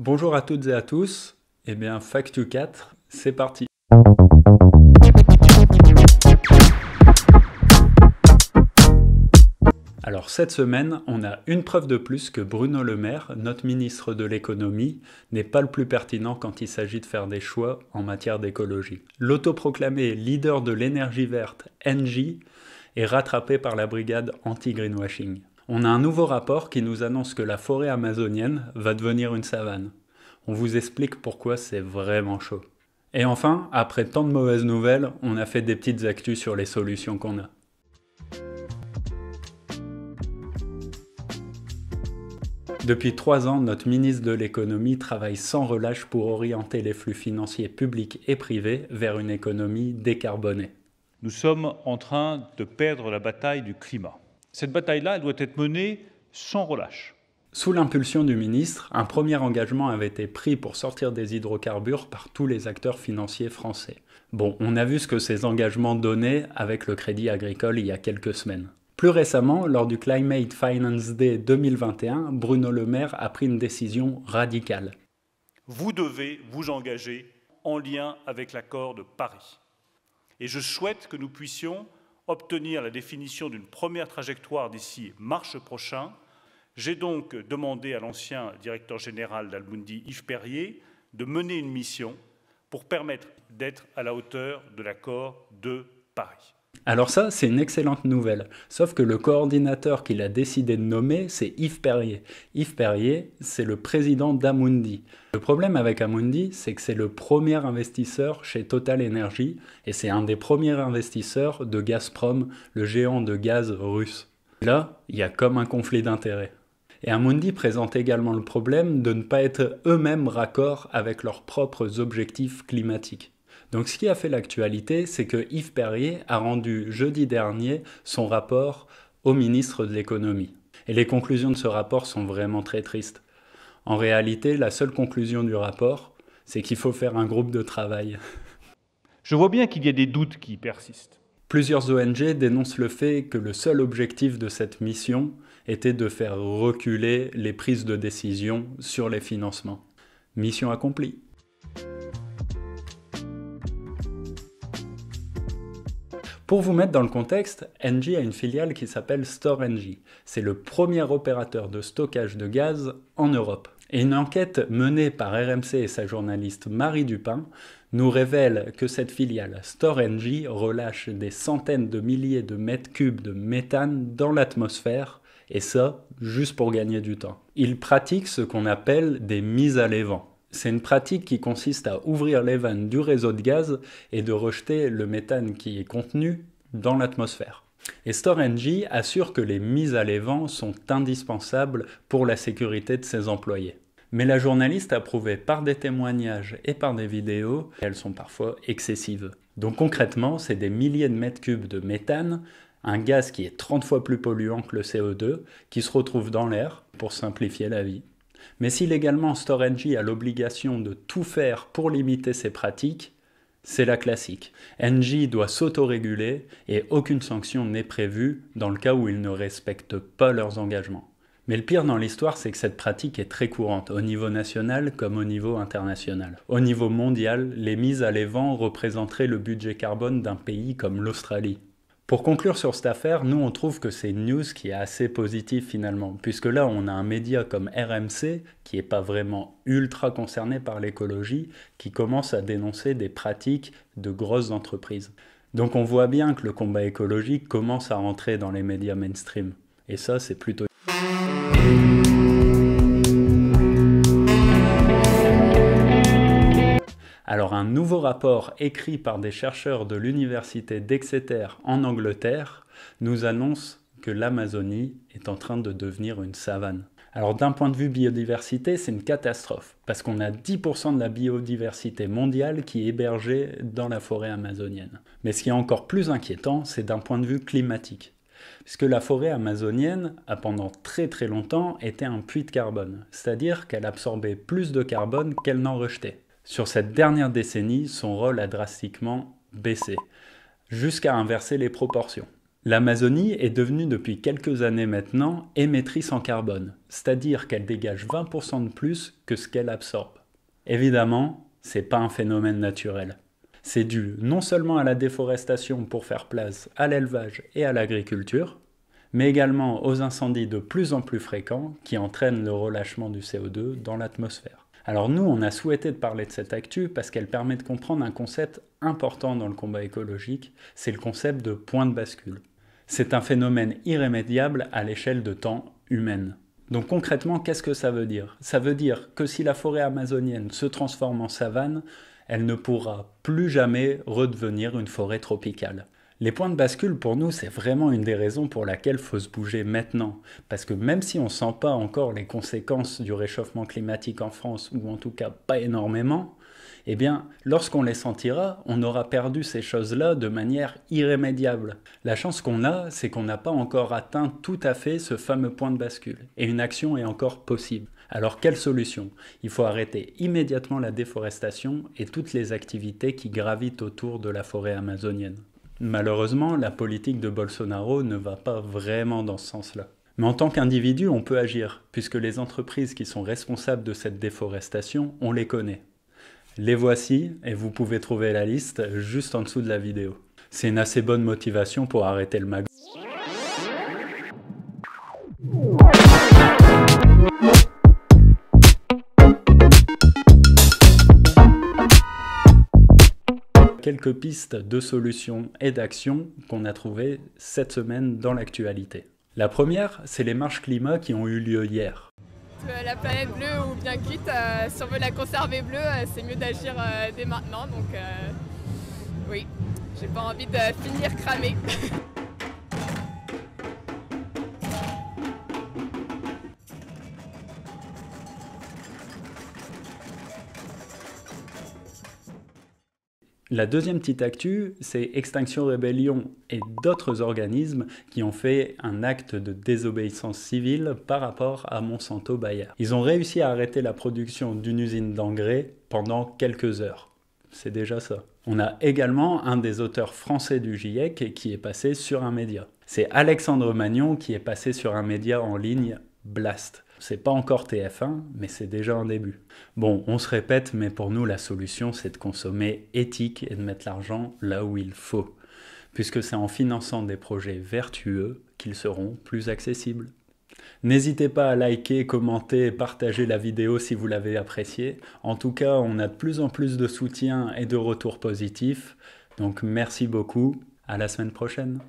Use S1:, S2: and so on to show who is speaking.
S1: Bonjour à toutes et à tous. Eh bien, Factu 4, c'est parti. Alors cette semaine, on a une preuve de plus que Bruno Le Maire, notre ministre de l'économie, n'est pas le plus pertinent quand il s'agit de faire des choix en matière d'écologie. L'autoproclamé leader de l'énergie verte, NG, est rattrapé par la brigade anti-greenwashing. On a un nouveau rapport qui nous annonce que la forêt amazonienne va devenir une savane. On vous explique pourquoi c'est vraiment chaud. Et enfin, après tant de mauvaises nouvelles, on a fait des petites actus sur les solutions qu'on a. Depuis trois ans, notre ministre de l'économie travaille sans relâche pour orienter les flux financiers publics et privés vers une économie décarbonée.
S2: Nous sommes en train de perdre la bataille du climat. Cette bataille-là, elle doit être menée sans relâche.
S1: Sous l'impulsion du ministre, un premier engagement avait été pris pour sortir des hydrocarbures par tous les acteurs financiers français. Bon, on a vu ce que ces engagements donnaient avec le crédit agricole il y a quelques semaines. Plus récemment, lors du Climate Finance Day 2021, Bruno Le Maire a pris une décision radicale.
S2: Vous devez vous engager en lien avec l'accord de Paris. Et je souhaite que nous puissions obtenir la définition d'une première trajectoire d'ici mars prochain. J'ai donc demandé à l'ancien directeur général d'Almundi, Yves Perrier, de mener une mission pour permettre d'être à la hauteur de l'accord de Paris.
S1: Alors ça, c'est une excellente nouvelle. Sauf que le coordinateur qu'il a décidé de nommer, c'est Yves Perrier. Yves Perrier, c'est le président d'Amundi. Le problème avec Amundi, c'est que c'est le premier investisseur chez Total Energy et c'est un des premiers investisseurs de Gazprom, le géant de gaz russe. Là, il y a comme un conflit d'intérêts. Et Amundi présente également le problème de ne pas être eux-mêmes raccord avec leurs propres objectifs climatiques. Donc ce qui a fait l'actualité, c'est que Yves Perrier a rendu jeudi dernier son rapport au ministre de l'économie. Et les conclusions de ce rapport sont vraiment très tristes. En réalité, la seule conclusion du rapport, c'est qu'il faut faire un groupe de travail.
S2: Je vois bien qu'il y a des doutes qui persistent.
S1: Plusieurs ONG dénoncent le fait que le seul objectif de cette mission était de faire reculer les prises de décision sur les financements. Mission accomplie. Pour vous mettre dans le contexte, Engie a une filiale qui s'appelle StoreNG. C'est le premier opérateur de stockage de gaz en Europe. Et une enquête menée par RMC et sa journaliste Marie Dupin nous révèle que cette filiale StoreNG relâche des centaines de milliers de mètres cubes de méthane dans l'atmosphère, et ça juste pour gagner du temps. Ils pratiquent ce qu'on appelle des mises à l'évent. C'est une pratique qui consiste à ouvrir les vannes du réseau de gaz et de rejeter le méthane qui est contenu dans l'atmosphère. Et StoreNG assure que les mises à l'évent sont indispensables pour la sécurité de ses employés. Mais la journaliste a prouvé par des témoignages et par des vidéos qu'elles sont parfois excessives. Donc concrètement, c'est des milliers de mètres cubes de méthane, un gaz qui est 30 fois plus polluant que le CO2, qui se retrouve dans l'air pour simplifier la vie. Mais si légalement StoreNG a l'obligation de tout faire pour limiter ses pratiques, c'est la classique. NG doit s'autoréguler et aucune sanction n'est prévue dans le cas où ils ne respectent pas leurs engagements. Mais le pire dans l'histoire, c'est que cette pratique est très courante, au niveau national comme au niveau international. Au niveau mondial, les mises à l'évent représenteraient le budget carbone d'un pays comme l'Australie. Pour conclure sur cette affaire, nous on trouve que c'est une news qui est assez positive finalement, puisque là on a un média comme RMC, qui n'est pas vraiment ultra concerné par l'écologie, qui commence à dénoncer des pratiques de grosses entreprises. Donc on voit bien que le combat écologique commence à rentrer dans les médias mainstream. Et ça c'est plutôt... Alors un nouveau rapport écrit par des chercheurs de l'université d'Exeter en Angleterre nous annonce que l'Amazonie est en train de devenir une savane. Alors d'un point de vue biodiversité, c'est une catastrophe, parce qu'on a 10% de la biodiversité mondiale qui est hébergée dans la forêt amazonienne. Mais ce qui est encore plus inquiétant, c'est d'un point de vue climatique. Puisque la forêt amazonienne a pendant très très longtemps été un puits de carbone, c'est-à-dire qu'elle absorbait plus de carbone qu'elle n'en rejetait. Sur cette dernière décennie, son rôle a drastiquement baissé, jusqu'à inverser les proportions. L'Amazonie est devenue depuis quelques années maintenant émettrice en carbone, c'est-à-dire qu'elle dégage 20% de plus que ce qu'elle absorbe. Évidemment, c'est pas un phénomène naturel. C'est dû non seulement à la déforestation pour faire place à l'élevage et à l'agriculture, mais également aux incendies de plus en plus fréquents qui entraînent le relâchement du CO2 dans l'atmosphère. Alors nous, on a souhaité de parler de cette actu parce qu'elle permet de comprendre un concept important dans le combat écologique, c'est le concept de point de bascule. C'est un phénomène irrémédiable à l'échelle de temps humaine. Donc concrètement, qu'est-ce que ça veut dire? Ça veut dire que si la forêt amazonienne se transforme en savane, elle ne pourra plus jamais redevenir une forêt tropicale. Les points de bascule, pour nous, c'est vraiment une des raisons pour laquelle il faut se bouger maintenant. Parce que même si on ne sent pas encore les conséquences du réchauffement climatique en France, ou en tout cas pas énormément, eh bien, lorsqu'on les sentira, on aura perdu ces choses-là de manière irrémédiable. La chance qu'on a, c'est qu'on n'a pas encore atteint tout à fait ce fameux point de bascule, et une action est encore possible. Alors quelle solution? Il faut arrêter immédiatement la déforestation et toutes les activités qui gravitent autour de la forêt amazonienne. Malheureusement, la politique de Bolsonaro ne va pas vraiment dans ce sens-là. Mais en tant qu'individu, on peut agir, puisque les entreprises qui sont responsables de cette déforestation, on les connaît. Les voici, et vous pouvez trouver la liste juste en dessous de la vidéo. C'est une assez bonne motivation pour arrêter le mag. Quelques pistes de solutions et d'actions qu'on a trouvées cette semaine dans l'actualité. La première, c'est les marches climat qui ont eu lieu hier.
S3: Euh, la planète bleue ou bien quitte, euh, si on veut la conserver bleue, euh, c'est mieux d'agir dès maintenant. Donc oui, j'ai pas envie de finir cramé.
S1: La deuxième petite actu, c'est Extinction Rébellion et d'autres organismes qui ont fait un acte de désobéissance civile par rapport à Monsanto Bayer. Ils ont réussi à arrêter la production d'une usine d'engrais pendant quelques heures. C'est déjà ça. On a également un des auteurs français du GIEC qui est passé sur un média. C'est Alexandre Magnon qui est passé sur un média en ligne Blast. C'est pas encore TF1, mais c'est déjà un début. Bon, on se répète, mais pour nous, la solution, c'est de consommer éthique et de mettre l'argent là où il faut, puisque c'est en finançant des projets vertueux qu'ils seront plus accessibles. N'hésitez pas à liker, commenter et partager la vidéo si vous l'avez appréciée. En tout cas, on a de plus en plus de soutien et de retours positifs. Donc merci beaucoup. À la semaine prochaine.